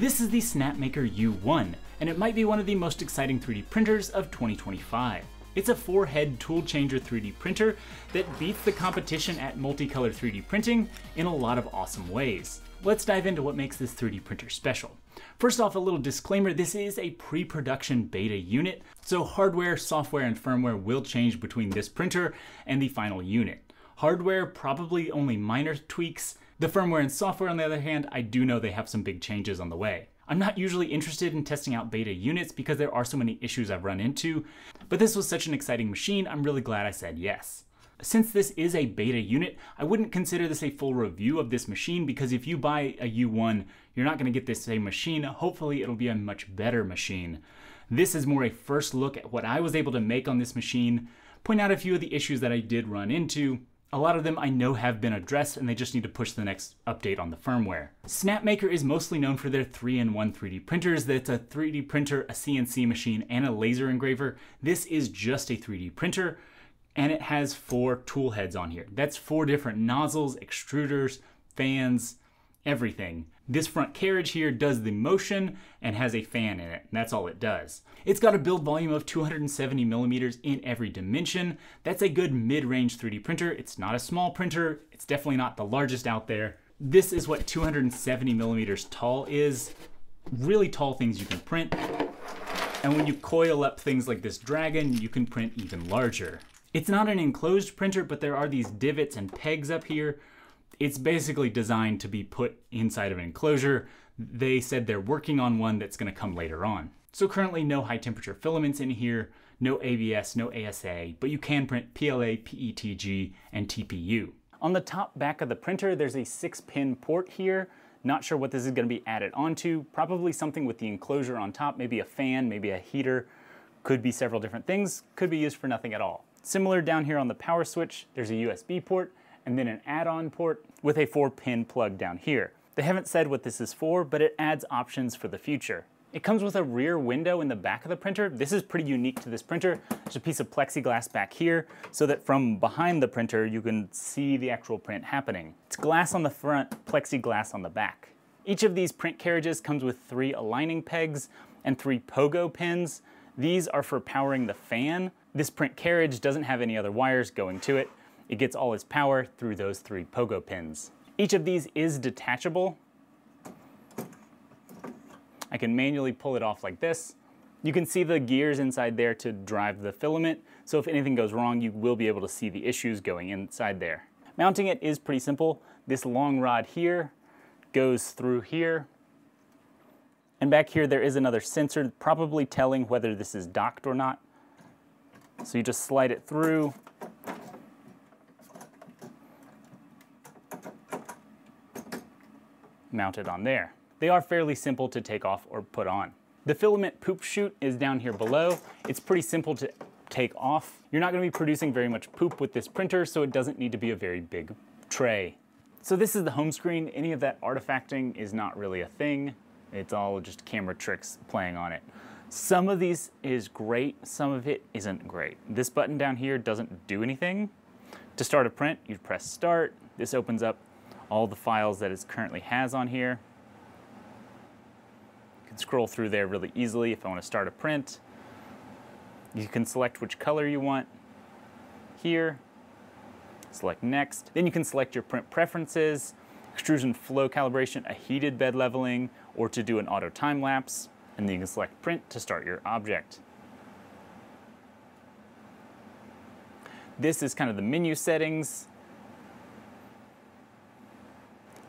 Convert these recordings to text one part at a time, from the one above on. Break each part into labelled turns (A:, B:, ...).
A: This is the Snapmaker U1, and it might be one of the most exciting 3D printers of 2025. It's a four head tool changer 3D printer that beats the competition at multicolor 3D printing in a lot of awesome ways. Let's dive into what makes this 3D printer special. First off, a little disclaimer, this is a pre-production beta unit, so hardware, software, and firmware will change between this printer and the final unit. Hardware, probably only minor tweaks. The firmware and software, on the other hand, I do know they have some big changes on the way. I'm not usually interested in testing out beta units because there are so many issues I've run into, but this was such an exciting machine, I'm really glad I said yes. Since this is a beta unit, I wouldn't consider this a full review of this machine because if you buy a U1, you're not going to get this same machine. Hopefully it'll be a much better machine. This is more a first look at what I was able to make on this machine, point out a few of the issues that I did run into, a lot of them I know have been addressed and they just need to push the next update on the firmware. Snapmaker is mostly known for their 3-in-1 3D printers. That's a 3D printer, a CNC machine, and a laser engraver. This is just a 3D printer and it has four tool heads on here. That's four different nozzles, extruders, fans, everything. This front carriage here does the motion and has a fan in it. That's all it does. It's got a build volume of 270 millimeters in every dimension. That's a good mid-range 3D printer. It's not a small printer. It's definitely not the largest out there. This is what 270 millimeters tall is. Really tall things you can print. And when you coil up things like this dragon, you can print even larger. It's not an enclosed printer, but there are these divots and pegs up here it's basically designed to be put inside of an enclosure. They said they're working on one that's going to come later on. So currently no high temperature filaments in here, no ABS, no ASA, but you can print PLA, PETG, and TPU. On the top back of the printer, there's a six pin port here. Not sure what this is gonna be added onto. Probably something with the enclosure on top, maybe a fan, maybe a heater. Could be several different things, could be used for nothing at all. Similar down here on the power switch, there's a USB port and then an add-on port with a four pin plug down here. They haven't said what this is for, but it adds options for the future. It comes with a rear window in the back of the printer. This is pretty unique to this printer. There's a piece of plexiglass back here so that from behind the printer you can see the actual print happening. It's glass on the front, plexiglass on the back. Each of these print carriages comes with three aligning pegs and three pogo pins. These are for powering the fan. This print carriage doesn't have any other wires going to it, it gets all its power through those three pogo pins. Each of these is detachable. I can manually pull it off like this. You can see the gears inside there to drive the filament, so if anything goes wrong, you will be able to see the issues going inside there. Mounting it is pretty simple. This long rod here goes through here, and back here there is another sensor probably telling whether this is docked or not. So you just slide it through, mounted on there. They are fairly simple to take off or put on. The filament poop chute is down here below. It's pretty simple to take off. You're not gonna be producing very much poop with this printer, so it doesn't need to be a very big tray. So this is the home screen. Any of that artifacting is not really a thing. It's all just camera tricks playing on it. Some of these is great, some of it isn't great. This button down here doesn't do anything. To start a print, you press start. This opens up all the files that it currently has on here. You can scroll through there really easily if I want to start a print. You can select which color you want here. Select next. Then you can select your print preferences, extrusion flow calibration, a heated bed leveling, or to do an auto time lapse. And then you can select print to start your object. This is kind of the menu settings.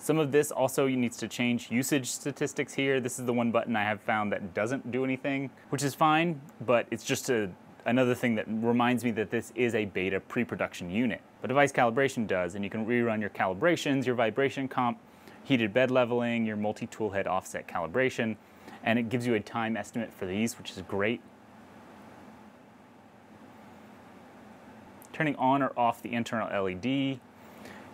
A: Some of this also needs to change usage statistics here. This is the one button I have found that doesn't do anything, which is fine, but it's just a, another thing that reminds me that this is a beta pre-production unit. But device calibration does, and you can rerun your calibrations, your vibration comp, heated bed leveling, your multi-tool head offset calibration, and it gives you a time estimate for these, which is great. Turning on or off the internal LED,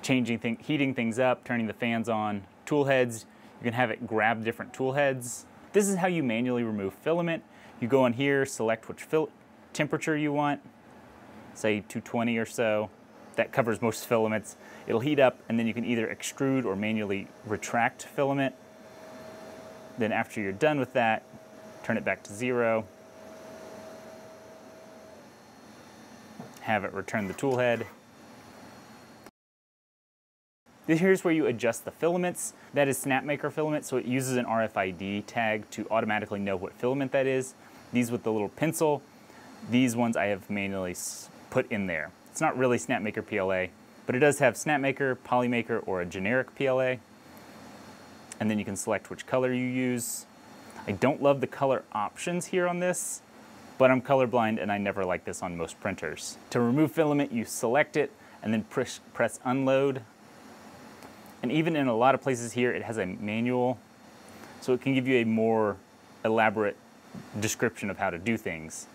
A: changing thing, heating things up, turning the fans on. Tool heads, you can have it grab different tool heads. This is how you manually remove filament. You go in here, select which temperature you want, say 220 or so. That covers most filaments. It'll heat up and then you can either extrude or manually retract filament. Then after you're done with that, turn it back to zero. Have it return the tool head. Here's where you adjust the filaments. That is Snapmaker filament, so it uses an RFID tag to automatically know what filament that is. These with the little pencil, these ones I have manually put in there. It's not really Snapmaker PLA, but it does have Snapmaker, Polymaker, or a generic PLA. And then you can select which color you use. I don't love the color options here on this, but I'm colorblind and I never like this on most printers. To remove filament, you select it and then press, press unload. And even in a lot of places here, it has a manual, so it can give you a more elaborate description of how to do things,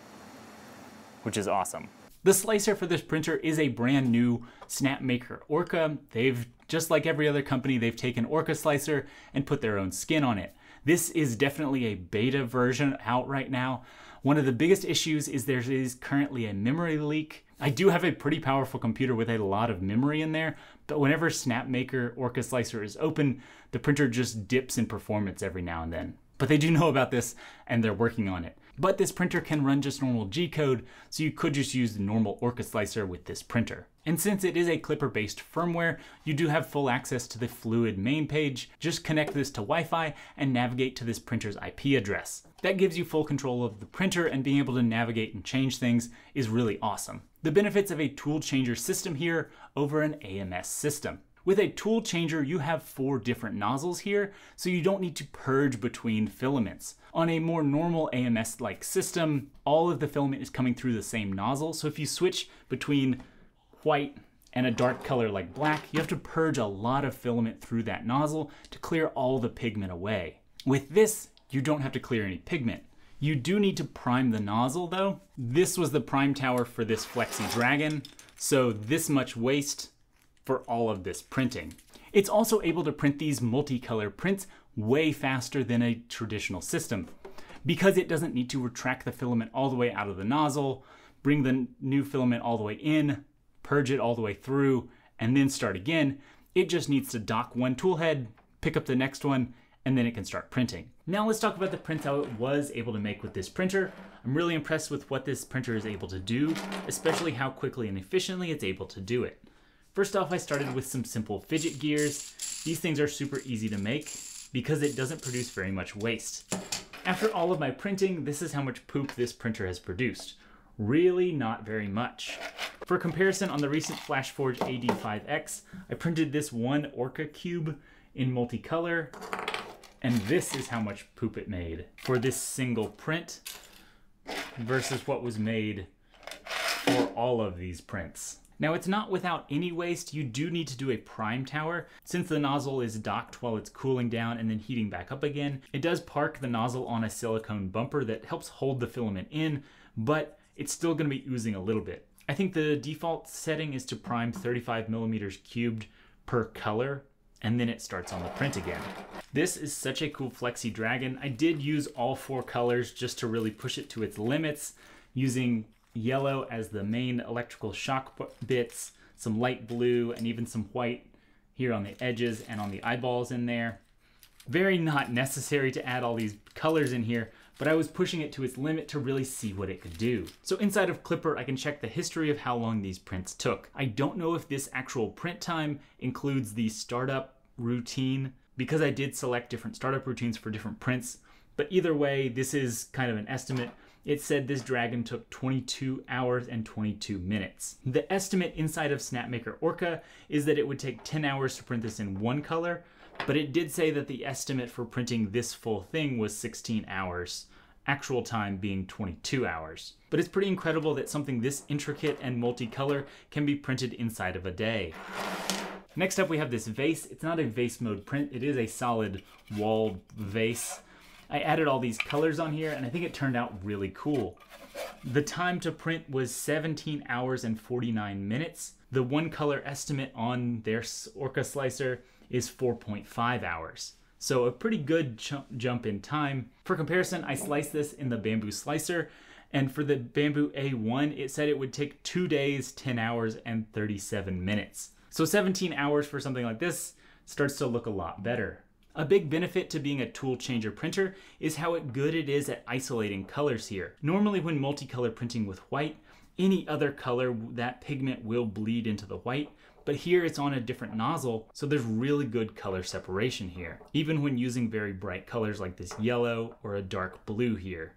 A: which is awesome. The slicer for this printer is a brand new Snapmaker Orca. They've, just like every other company, they've taken Orca Slicer and put their own skin on it. This is definitely a beta version out right now. One of the biggest issues is there is currently a memory leak. I do have a pretty powerful computer with a lot of memory in there, but whenever Snapmaker Orca Slicer is open, the printer just dips in performance every now and then. But they do know about this and they're working on it. But this printer can run just normal G-code, so you could just use the normal Orca slicer with this printer. And since it is a Klipper-based firmware, you do have full access to the Fluidd main page. Just connect this to Wi-Fi and navigate to this printer's IP address. That gives you full control of the printer and being able to navigate and change things is really awesome. The benefits of a tool changer system here over an AMS system. With a tool changer, you have four different nozzles here, so you don't need to purge between filaments. On a more normal AMS-like system, all of the filament is coming through the same nozzle, so if you switch between white and a dark color like black, you have to purge a lot of filament through that nozzle to clear all the pigment away. With this, you don't have to clear any pigment. You do need to prime the nozzle though. This was the prime tower for this Flexi Dragon, so this much waste for all of this printing. It's also able to print these multicolor prints way faster than a traditional system because it doesn't need to retract the filament all the way out of the nozzle, bring the new filament all the way in, purge it all the way through, and then start again. It just needs to dock one tool head, pick up the next one, and then it can start printing. Now let's talk about the prints it was able to make with this printer. I'm really impressed with what this printer is able to do, especially how quickly and efficiently it's able to do it. First off, I started with some simple fidget gears. These things are super easy to make because it doesn't produce very much waste. After all of my printing, this is how much poop this printer has produced. Really not very much. For comparison, on the recent FlashForge AD5X, I printed this one Orca cube in multicolor, and this is how much poop it made for this single print versus what was made for all of these prints. Now it's not without any waste, you do need to do a prime tower. Since the nozzle is docked while it's cooling down and then heating back up again, it does park the nozzle on a silicone bumper that helps hold the filament in, but it's still gonna be oozing a little bit. I think the default setting is to prime 35 millimeters cubed per color, and then it starts on the print again. This is such a cool Flexi Dragon. I did use all four colors just to really push it to its limits, using yellow as the main electrical shock bits, some light blue, and even some white here on the edges and on the eyeballs in there. Very not necessary to add all these colors in here, but I was pushing it to its limit to really see what it could do. So inside of Klipper, I can check the history of how long these prints took. I don't know if this actual print time includes the startup routine because I did select different startup routines for different prints, but either way, this is kind of an estimate it said this dragon took 22 hours and 22 minutes. The estimate inside of Snapmaker Orca is that it would take 10 hours to print this in one color, but it did say that the estimate for printing this full thing was 16 hours, actual time being 22 hours. But it's pretty incredible that something this intricate and multicolor can be printed inside of a day. Next up we have this vase. It's not a vase mode print, it is a solid walled vase. I added all these colors on here and I think it turned out really cool. The time to print was 17 hours and 49 minutes. The one color estimate on their Orca slicer is 4.5 hours. So a pretty good jump in time. For comparison, I sliced this in the Bambu slicer and for the Bambu A1, it said it would take two days, 10 hours, and 37 minutes. So 17 hours for something like this starts to look a lot better. A big benefit to being a tool changer printer is how good it is at isolating colors here. Normally when multicolor printing with white, any other color, that pigment will bleed into the white, but here it's on a different nozzle, so there's really good color separation here, even when using very bright colors like this yellow or a dark blue here.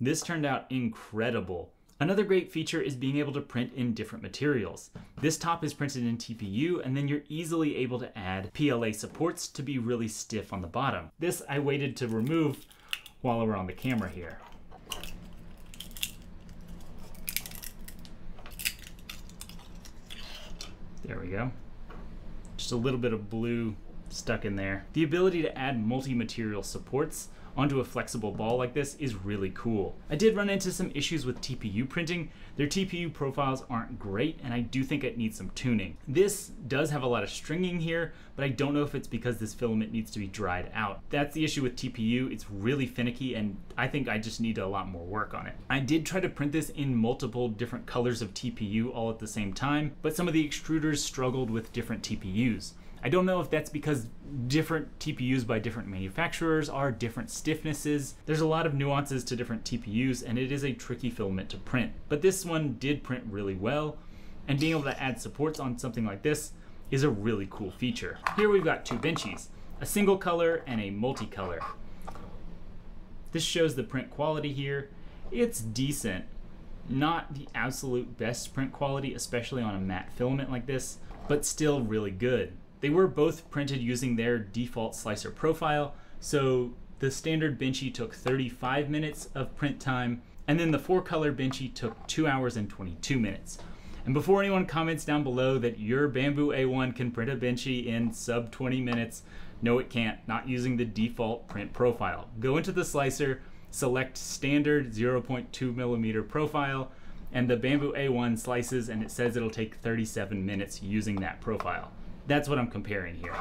A: This turned out incredible. Another great feature is being able to print in different materials. This top is printed in TPU and then you're easily able to add PLA supports to be really stiff on the bottom. This I waited to remove while we're on the camera here. There we go. Just a little bit of blue stuck in there. The ability to add multi-material supports onto a flexible ball like this is really cool. I did run into some issues with TPU printing. Their TPU profiles aren't great and I do think it needs some tuning. This does have a lot of stringing here, but I don't know if it's because this filament needs to be dried out. That's the issue with TPU. It's really finicky and I think I just need a lot more work on it. I did try to print this in multiple different colors of TPU all at the same time, but some of the extruders struggled with different TPUs. I don't know if that's because different TPUs by different manufacturers are different stiffnesses. There's a lot of nuances to different TPUs and it is a tricky filament to print. But this one did print really well and being able to add supports on something like this is a really cool feature. Here we've got two benchies, a single color and a multicolor. This shows the print quality here. It's decent, not the absolute best print quality, especially on a matte filament like this, but still really good. They were both printed using their default slicer profile, so the standard Benchy took 35 minutes of print time, and then the four color Benchy took 2 hours and 22 minutes. And before anyone comments down below that your Bambu A1 can print a Benchy in sub 20 minutes, no it can't, not using the default print profile. Go into the slicer, select standard 0.2 millimeter profile, and the Bambu A1 slices and it says it'll take 37 minutes using that profile. That's what I'm comparing here.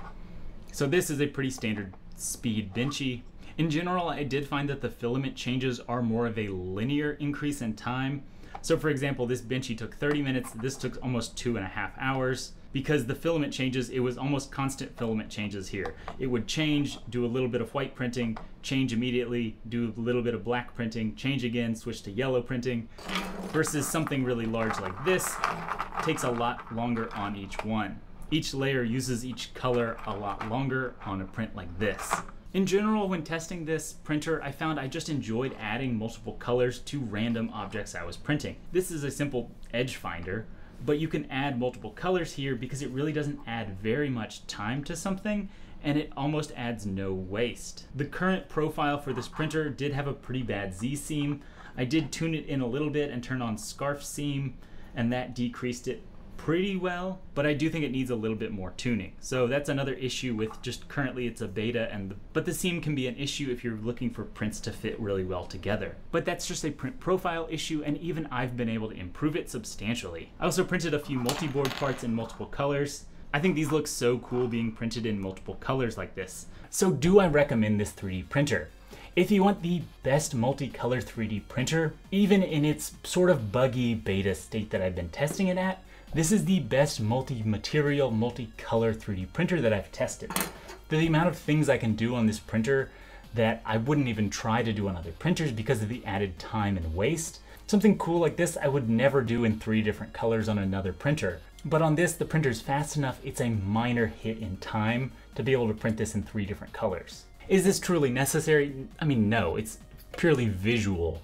A: So this is a pretty standard speed Benchy. In general, I did find that the filament changes are more of a linear increase in time. So for example, this Benchy took 30 minutes, this took almost two and a half hours. Because the filament changes, it was almost constant filament changes here. It would change, do a little bit of white printing, change immediately, do a little bit of black printing, change again, switch to yellow printing, versus something really large like this takes a lot longer on each one. Each layer uses each color a lot longer on a print like this. In general, when testing this printer, I found I just enjoyed adding multiple colors to random objects I was printing. This is a simple edge finder, but you can add multiple colors here because it really doesn't add very much time to something and it almost adds no waste. The current profile for this printer did have a pretty bad Z-seam. I did tune it in a little bit and turn on scarf seam and that decreased it pretty well, but I do think it needs a little bit more tuning. So that's another issue with just currently it's a beta and the, but the seam can be an issue if you're looking for prints to fit really well together. But that's just a print profile issue and even I've been able to improve it substantially. I also printed a few multi-board parts in multiple colors. I think these look so cool being printed in multiple colors like this. So do I recommend this 3D printer? If you want the best multicolor 3D printer, even in its sort of buggy beta state that I've been testing it at, this is the best multi-material, multi-color 3D printer that I've tested. The amount of things I can do on this printer that I wouldn't even try to do on other printers because of the added time and waste. Something cool like this I would never do in three different colors on another printer. But on this, the printer's fast enough, it's a minor hit in time to be able to print this in three different colors. Is this truly necessary? I mean, no, it's purely visual,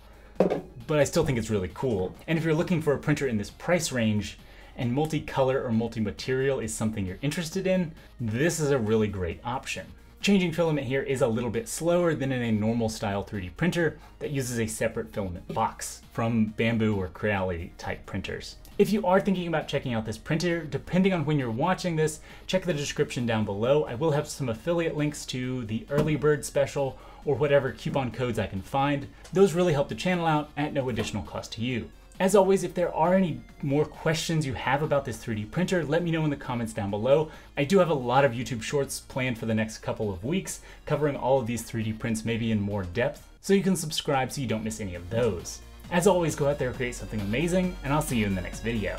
A: but I still think it's really cool. And if you're looking for a printer in this price range, and multicolor or multi-material is something you're interested in, this is a really great option. Changing filament here is a little bit slower than in a normal style 3D printer that uses a separate filament box from Bambu or Creality type printers. If you are thinking about checking out this printer, depending on when you're watching this, check the description down below. I will have some affiliate links to the early bird special or whatever coupon codes I can find. Those really help the channel out at no additional cost to you. As always, if there are any more questions you have about this 3D printer, let me know in the comments down below. I do have a lot of YouTube shorts planned for the next couple of weeks, covering all of these 3D prints maybe in more depth, so you can subscribe so you don't miss any of those. As always, go out there, create something amazing, and I'll see you in the next video.